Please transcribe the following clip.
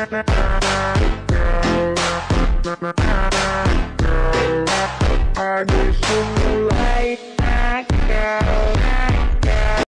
I need some light.